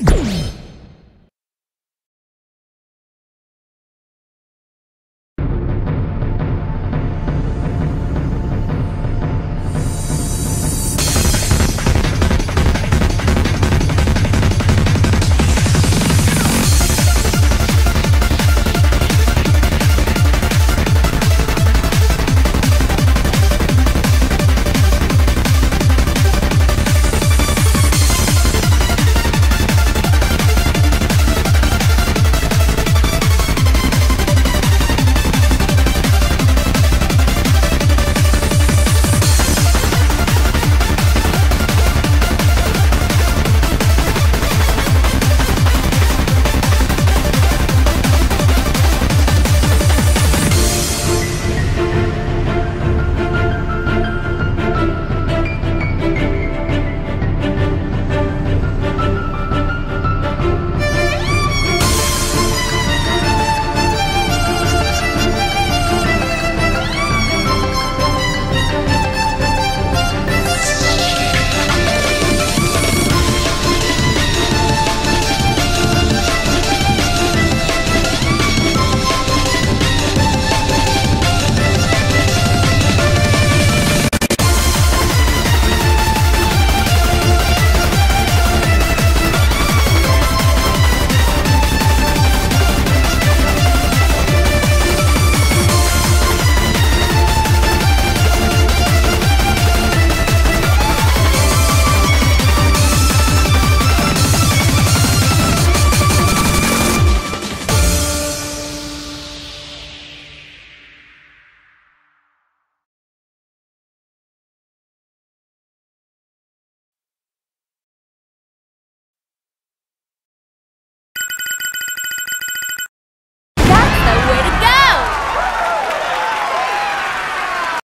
you.